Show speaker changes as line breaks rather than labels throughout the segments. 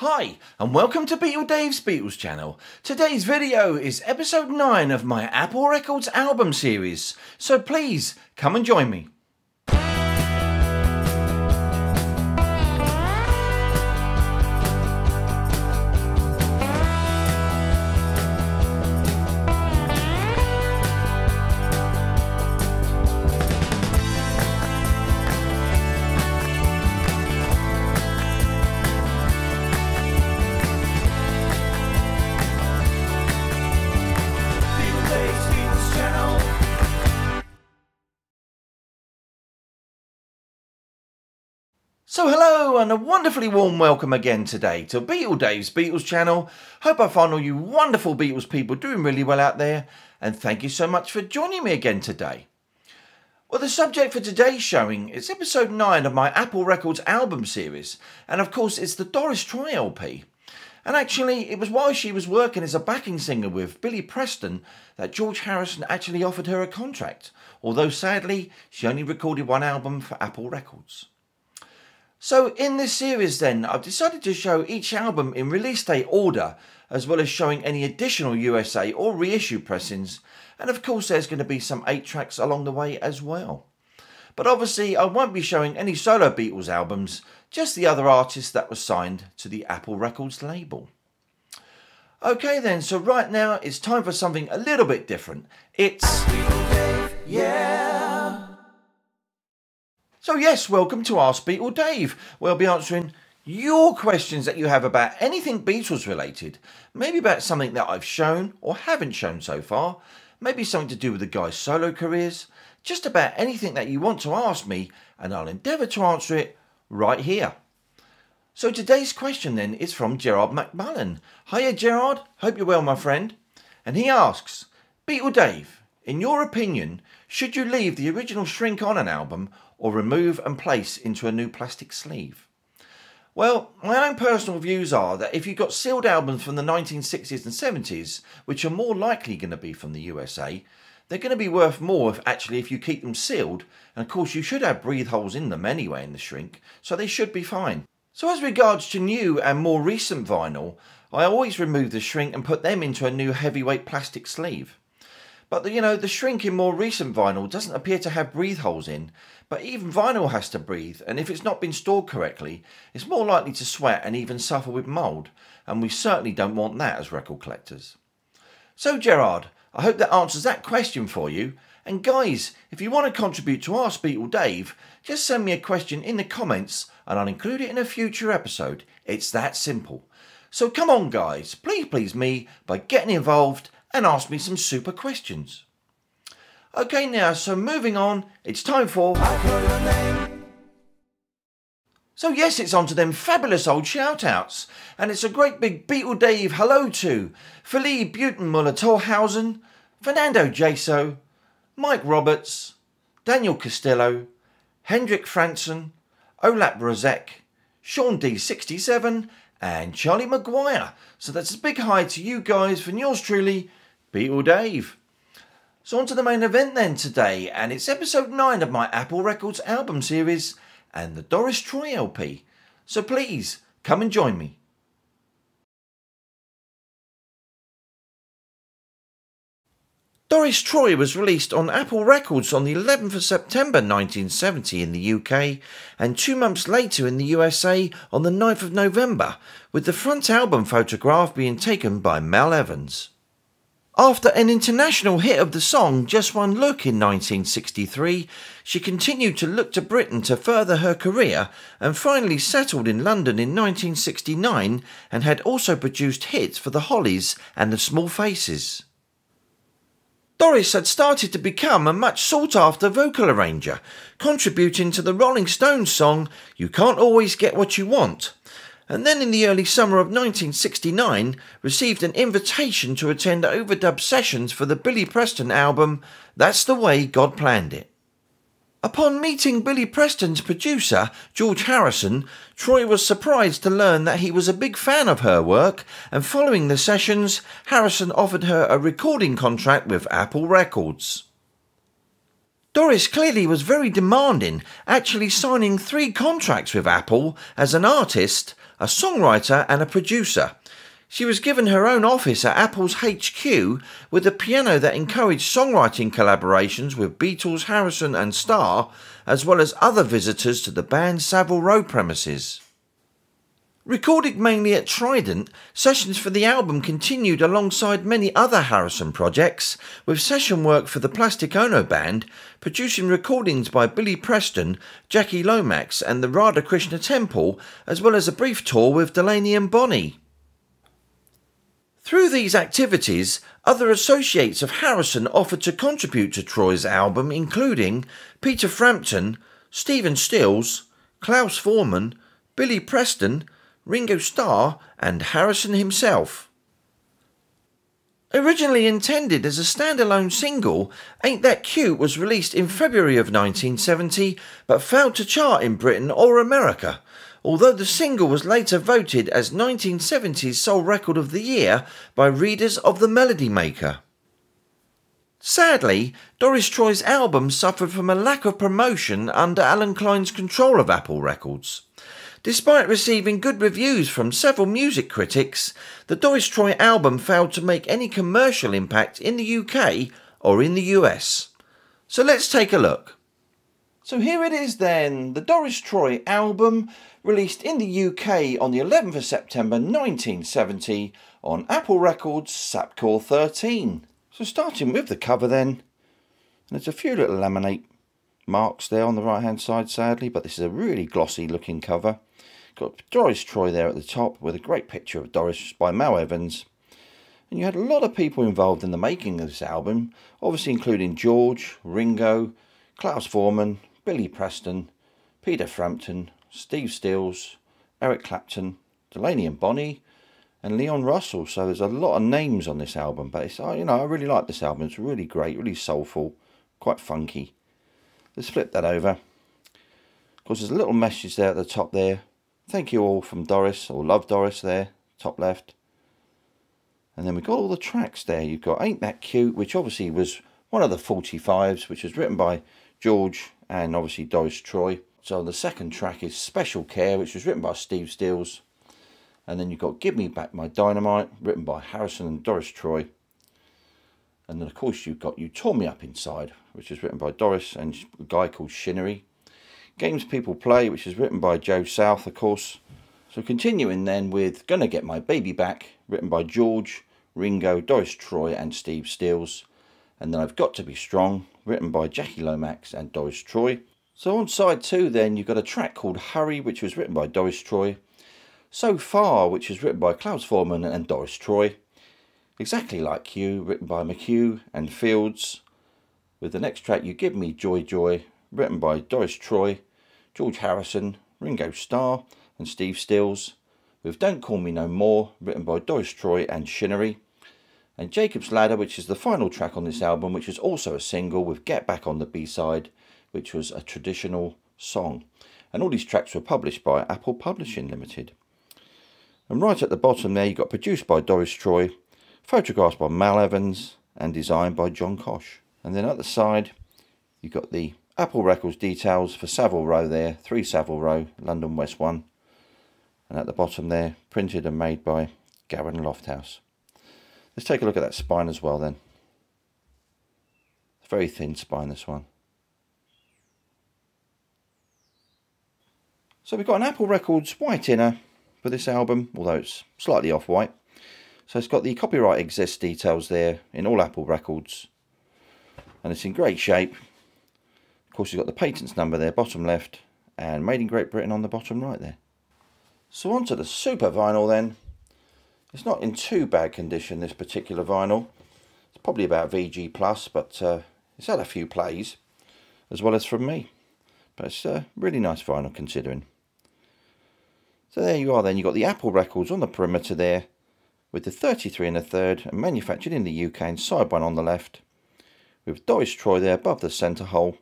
Hi, and welcome to Beatle Dave's Beatles channel. Today's video is episode 9 of my Apple Records album series, so please come and join me. So hello and a wonderfully warm welcome again today to Beatle Dave's Beatles channel. Hope I find all you wonderful Beatles people doing really well out there and thank you so much for joining me again today. Well the subject for today's showing is episode 9 of my Apple Records album series and of course it's the Doris Troy LP. And actually it was while she was working as a backing singer with Billy Preston that George Harrison actually offered her a contract, although sadly she only recorded one album for Apple Records. So in this series then, I've decided to show each album in release date order, as well as showing any additional USA or reissue pressings, and of course there's going to be some 8 tracks along the way as well. But obviously I won't be showing any solo Beatles albums, just the other artists that were signed to the Apple Records label. Okay then, so right now it's time for something a little bit different. It's... Yeah! So yes, welcome to Ask Beatle Dave. We'll be answering your questions that you have about anything Beatles related. Maybe about something that I've shown or haven't shown so far. Maybe something to do with the guys' solo careers. Just about anything that you want to ask me and I'll endeavour to answer it right here. So today's question then is from Gerard McMullen. Hiya Gerard, hope you're well my friend. And he asks, Beatle Dave, in your opinion, should you leave the original Shrink On an album or remove and place into a new plastic sleeve? Well, my own personal views are that if you've got sealed albums from the 1960s and 70s, which are more likely going to be from the USA, they're going to be worth more if actually if you keep them sealed, and of course you should have breathe holes in them anyway in the shrink, so they should be fine. So as regards to new and more recent vinyl, I always remove the shrink and put them into a new heavyweight plastic sleeve. But the, you know, the shrink in more recent vinyl doesn't appear to have breathe holes in, but even vinyl has to breathe, and if it's not been stored correctly, it's more likely to sweat and even suffer with mould, and we certainly don't want that as record collectors. So Gerard, I hope that answers that question for you. And guys, if you want to contribute to Ask Beatle Dave, just send me a question in the comments and I'll include it in a future episode. It's that simple. So come on guys, please please me by getting involved and ask me some super questions. Okay now, so moving on, it's time for... So yes, it's on to them fabulous old shout-outs. And it's a great big Beatle Dave hello to Philippe Butenmuller Torhausen, Fernando Jaso, Mike Roberts, Daniel Costello, Hendrik Franson, Olap Rozek, Sean D67 and Charlie Maguire. So that's a big hi to you guys from yours truly, Beatle Dave. So on to the main event then today, and it's episode 9 of my Apple Records album series and the Doris Troy LP. So please, come and join me. Doris Troy was released on Apple Records on the 11th of September 1970 in the UK and two months later in the USA on the 9th of November, with the front album photograph being taken by Mal Evans. After an international hit of the song Just One Look in 1963, she continued to look to Britain to further her career and finally settled in London in 1969 and had also produced hits for the Hollies and the Small Faces. Doris had started to become a much sought after vocal arranger, contributing to the Rolling Stones song You Can't Always Get What You Want, and then in the early summer of 1969 received an invitation to attend overdub sessions for the Billy Preston album That's the Way God Planned It. Upon meeting Billy Preston's producer, George Harrison, Troy was surprised to learn that he was a big fan of her work, and following the sessions, Harrison offered her a recording contract with Apple Records. Doris clearly was very demanding, actually signing three contracts with Apple as an artist, a songwriter and a producer. She was given her own office at Apple's HQ with a piano that encouraged songwriting collaborations with Beatles, Harrison, and Starr, as well as other visitors to the band's Savile Row premises. Recorded mainly at Trident, sessions for the album continued alongside many other Harrison projects, with session work for the Plastic Ono Band, producing recordings by Billy Preston, Jackie Lomax, and the Radha Krishna Temple, as well as a brief tour with Delaney and Bonnie. Through these activities, other associates of Harrison offered to contribute to Troy's album, including Peter Frampton, Stephen Stills, Klaus Voormann, Billy Preston, Ringo Starr, and Harrison himself. Originally intended as a standalone single, Ain't That Cute was released in February of 1970 but failed to chart in Britain or America although the single was later voted as 1970's Soul Record of the Year by readers of The Melody Maker. Sadly, Doris Troy's album suffered from a lack of promotion under Allen Klein's control of Apple Records. Despite receiving good reviews from several music critics, the Doris Troy album failed to make any commercial impact in the UK or in the US. So let's take a look. So here it is then, the Doris Troy album, released in the UK on the 11th of September 1970 on Apple Records Sapcor 13. So starting with the cover then, and there's a few little laminate marks there on the right hand side sadly, but this is a really glossy looking cover. Got Doris Troy there at the top with a great picture of Doris by Mal Evans. And you had a lot of people involved in the making of this album, obviously including George, Ringo, Klaus Voormann, Billy Preston, Peter Frampton, Steve Stills, Eric Clapton, Delaney and Bonnie, and Leon Russell. So there's a lot of names on this album, but it's uh, you know I really like this album. It's really great, really soulful, quite funky. Let's flip that over. Of course, there's a little message there at the top there. Thank you all from Doris or Love Doris there, top left. And then we've got all the tracks there. You've got Ain't That Cute, which obviously was one of the 45s, which was written by George and obviously Doris Troy. So the second track is Special Care, which was written by Steve Stills. And then you've got Give Me Back My Dynamite, written by Harrison and Doris Troy. And then, of course, you've got You Tore Me Up Inside, which is written by Doris and a guy called Shinnery. Games People Play, which is written by Joe South, of course. So continuing then with Gonna Get My Baby Back, written by George, Ringo, Doris Troy and Steve Stills. And then I've Got To Be Strong, written by Jackie Lomax and Doris Troy. So on side two then you've got a track called Hurry which was written by Doris Troy. So Far which was written by Klaus Voormann and Doris Troy. Exactly Like You written by McHugh and Fields. With the next track You Give Me Joy Joy written by Doris Troy, George Harrison, Ringo Starr and Steve Stills. With Don't Call Me No More written by Doris Troy and Shinnery. And Jacob's Ladder which is the final track on this album which is also a single with Get Back on the B-side which was a traditional song. And all these tracks were published by Apple Publishing Limited. And right at the bottom there, you got produced by Doris Troy, photographs by Mal Evans, and designed by John Kosh. And then at the side, you've got the Apple Records details for Savile Row there, 3 Savile Row, London West 1. And at the bottom there, printed and made by Garin Lofthouse. Let's take a look at that spine as well then. Very thin spine, this one. So we've got an Apple Records white inner for this album, although it's slightly off-white. So it's got the copyright exists details there in all Apple Records. And it's in great shape. Course, you've got the patents number there, bottom left, and Made in Great Britain on the bottom right there. So onto the super vinyl then. It's not in too bad condition, this particular vinyl. It's probably about VG+, plus, but uh, it's had a few plays, as well as from me. But it's a really nice vinyl considering. So there you are then, you've got the Apple records on the perimeter there with the 33 and a third and manufactured in the UK and sidebine on the left with Doris Troy there above the centre hole.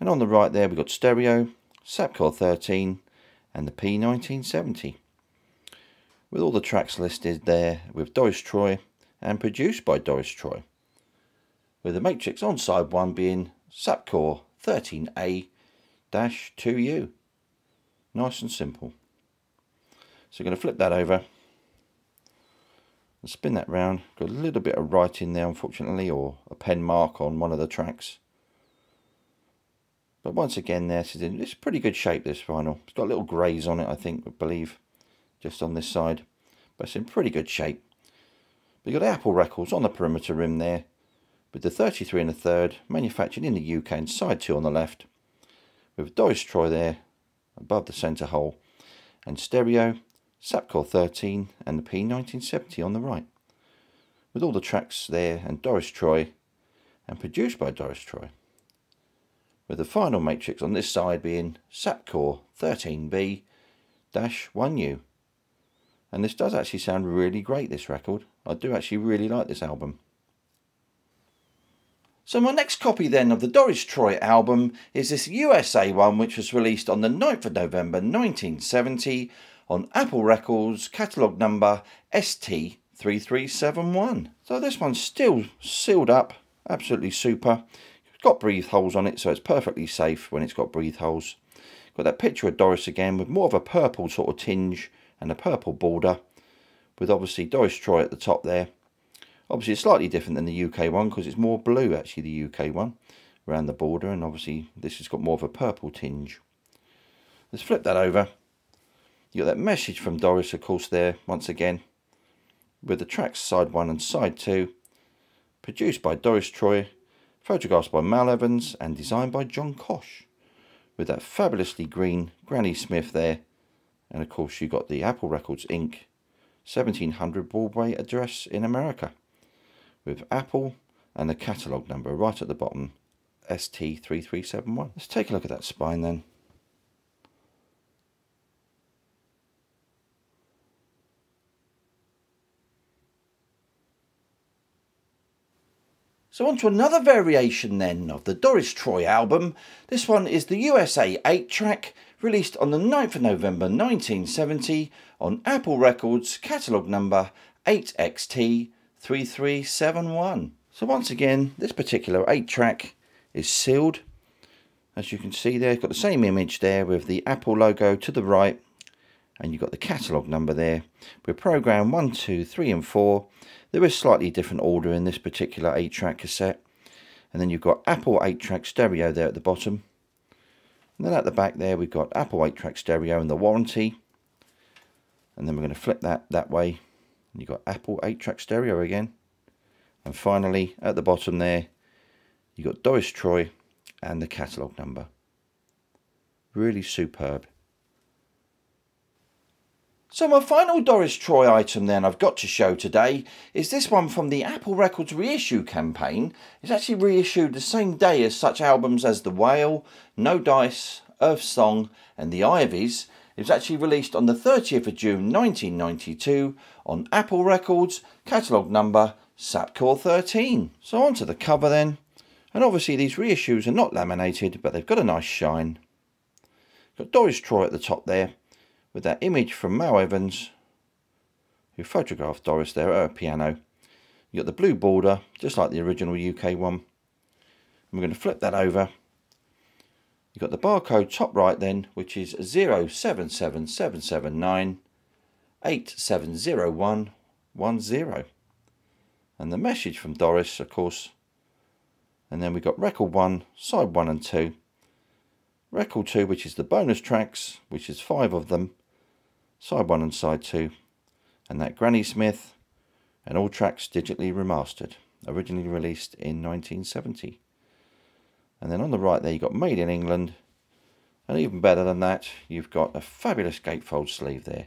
And on the right there we've got stereo, Sapcor 13 and the P1970. With all the tracks listed there with Doris Troy and produced by Doris Troy. With the matrix on side 1 being Sapcor 13A-2U. Nice and simple. So we're going to flip that over and spin that round. Got a little bit of writing there, unfortunately, or a pen mark on one of the tracks. But once again, there, it's in it's pretty good shape, this vinyl. It's got a little greys on it, I think, I believe, just on this side. But it's in pretty good shape. But you've got Apple Records on the perimeter rim there, with the 33 and a third, manufactured in the UK and side 2 on the left, with Doris Troy there, above the centre hole, and stereo Sapcor 13 and the P1970 on the right. With all the tracks there and Doris Troy and produced by Doris Troy. With the final matrix on this side being Sapcor 13B-1U. And this does actually sound really great, this record. I do actually really like this album. So my next copy then of the Doris Troy album is this USA one which was released on the 9th of November 1970 on Apple Records catalogue number ST3371. So this one's still sealed up, absolutely super. Got breathe holes on it, so it's perfectly safe when it's got breathe holes. Got that picture of Doris again with more of a purple sort of tinge and a purple border with obviously Doris Troy at the top there. Obviously it's slightly different than the UK one because it's more blue actually the UK one around the border and obviously this has got more of a purple tinge. Let's flip that over you got that message from Doris, of course, there, once again, with the tracks side 1 and side 2, produced by Doris Troy, photographs by Mal Evans, and designed by John Kosh, with that fabulously green Granny Smith there, and of course you got the Apple Records Inc. 1700 Broadway address in America, with Apple and the catalogue number right at the bottom, ST3371. Let's take a look at that spine then. So on to another variation then of the Doris Troy album. This one is the USA 8 track released on the 9th of November 1970 on Apple Records catalogue number 8XT3371. So once again this particular 8 track is sealed. As you can see there, got the same image there with the Apple logo to the right and you've got the catalogue number there. With program 1, 2, 3 and 4 there is slightly different order in this particular 8-track cassette. And then you've got Apple 8-track stereo there at the bottom. And then at the back there we've got Apple 8-track stereo and the warranty. And then we're going to flip that that way. And you've got Apple 8-track stereo again. And finally at the bottom there you've got Doris Troy and the catalogue number. Really superb. So my final Doris Troy item then I've got to show today is this one from the Apple Records reissue campaign. It's actually reissued the same day as such albums as The Whale, No Dice, Earth Song and The Iveys. It was actually released on the 30th of June 1992 on Apple Records, catalogue number Sapcor 13. So onto the cover then. And obviously these reissues are not laminated but they've got a nice shine. Got Doris Troy at the top there with that image from Mal Evans, who photographed Doris there at her piano. You got the blue border, just like the original UK one. And we're going to flip that over. You've got the barcode top right then, which is 077779 870110. And the message from Doris, of course. And then we've got record 1, side 1 and 2. Record 2, which is the bonus tracks, which is five of them side 1 and side 2 and that Granny Smith and all tracks digitally remastered originally released in 1970 and then on the right there you've got made in England and even better than that you've got a fabulous gatefold sleeve there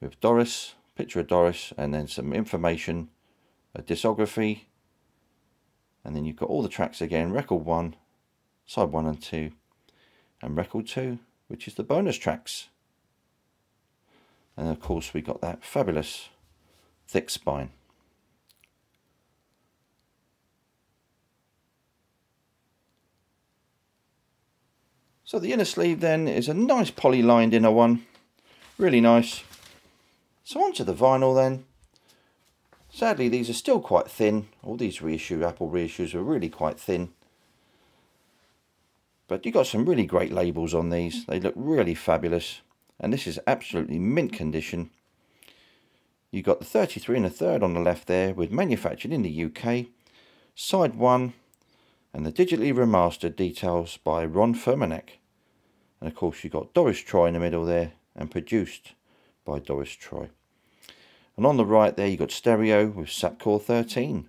with Doris picture of Doris and then some information a discography and then you've got all the tracks again record 1 side 1 and 2 and record 2 which is the bonus tracks and of course we got that fabulous thick spine. So the inner sleeve then is a nice poly lined inner one, really nice. So onto the vinyl then. Sadly these are still quite thin, all these reissue Apple reissues are really quite thin. But you got some really great labels on these, they look really fabulous and this is absolutely mint condition. You've got the 33 and a third on the left there with manufactured in the UK, side 1 and the digitally remastered details by Ron Furmanek. And of course you've got Doris Troy in the middle there and produced by Doris Troy. And on the right there you've got stereo with Sapcor 13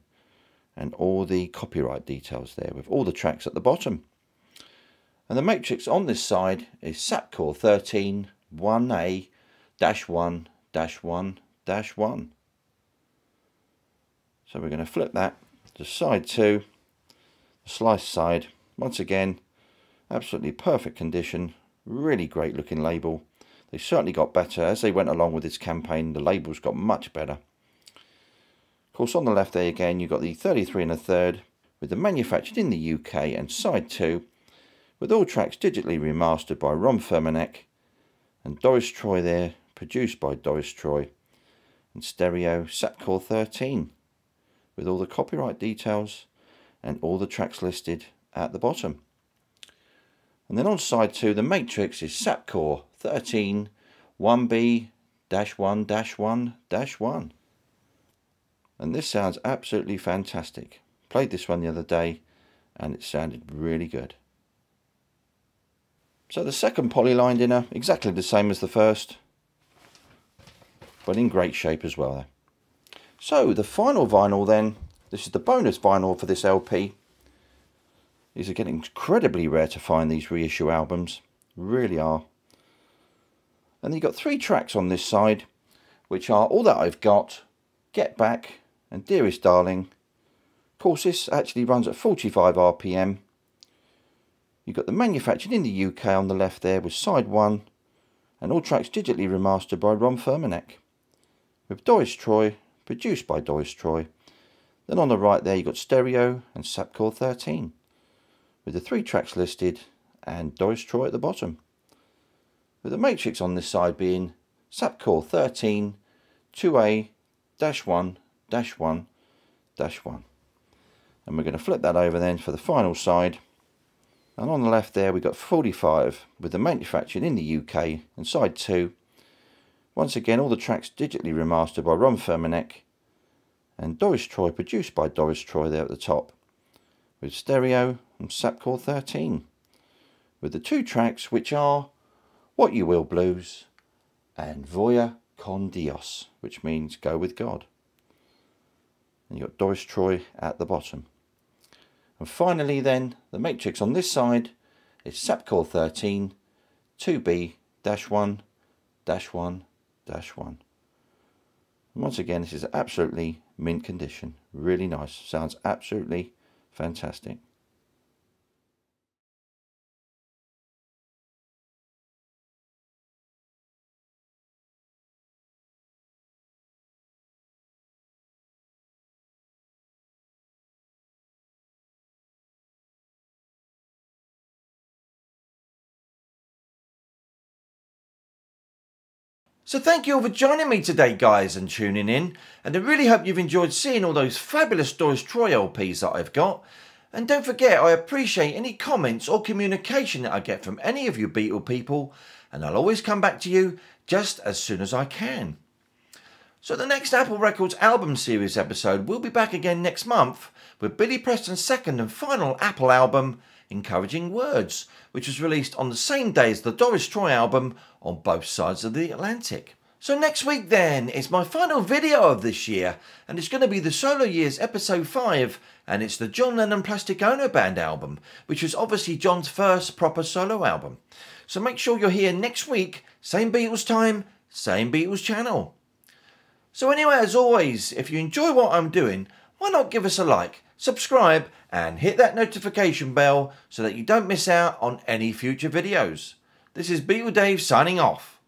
and all the copyright details there with all the tracks at the bottom. And the matrix on this side is Sapcor 13 1A dash 1 dash 1 dash 1. So we're going to flip that to side 2, the slice side. Once again, absolutely perfect condition, really great looking label. They certainly got better as they went along with this campaign. The labels got much better. Of course, on the left there again, you've got the 33 and a third with the manufactured in the UK and side 2 with all tracks digitally remastered by Ron Furmanek and Doris Troy there, produced by Doris Troy and stereo Sapcor 13 with all the copyright details and all the tracks listed at the bottom. And then on side 2 the matrix is Sapcor 13 1B-1-1-1 and this sounds absolutely fantastic. Played this one the other day and it sounded really good. So the second polyline dinner, exactly the same as the first, but in great shape as well. So the final vinyl then, this is the bonus vinyl for this LP. These are getting incredibly rare to find these reissue albums, really are. And you've got three tracks on this side, which are All That I've Got, Get Back, and Dearest Darling, of course this actually runs at 45 RPM. You've got the manufactured in the UK on the left there with side 1 and all tracks digitally remastered by Ron Furmanek. With Doris Troy, produced by Doris Troy. Then on the right there you've got stereo and Sapcor 13 with the three tracks listed and Doris Troy at the bottom. With the matrix on this side being Sapcor 13 2A-1 dash 1 dash 1 and we're going to flip that over then for the final side and on the left there we've got 45 with the manufactured in the UK and side 2 once again all the tracks digitally remastered by Ron Furmanek and Doris Troy produced by Doris Troy there at the top with stereo and Sapcor 13 with the two tracks which are What You Will Blues and Vaya con Dios which means go with God and you've got Doris Troy at the bottom. And finally then, the matrix on this side is Sapcor 13 2B-1-1-1. Once again, this is absolutely mint condition. Really nice. Sounds absolutely fantastic.
So thank you all for joining me today guys and tuning in. And I really hope you've enjoyed seeing all those fabulous Doris Troy LPs that I've got. And don't forget I appreciate any comments or communication that I get from any of you Beatle people. And I'll always come back to you just as soon as I can. So the next Apple Records album series episode will be back again next month with Billy Preston's second and final Apple album Encouraging Words, which was released on the same day as the Doris Troy album on both sides of the Atlantic. So next week then is my final video of this year and it's going to be the Solo Years episode 5 and it's the John Lennon Plastic Ono Band album which was obviously John's first proper solo album. So make sure you're here next week, same Beatles time, same Beatles channel. So anyway as always, if you enjoy what I'm doing, why not give us a like, subscribe and hit that notification bell so that you don't miss out on any future videos. This is Beatle Dave signing off.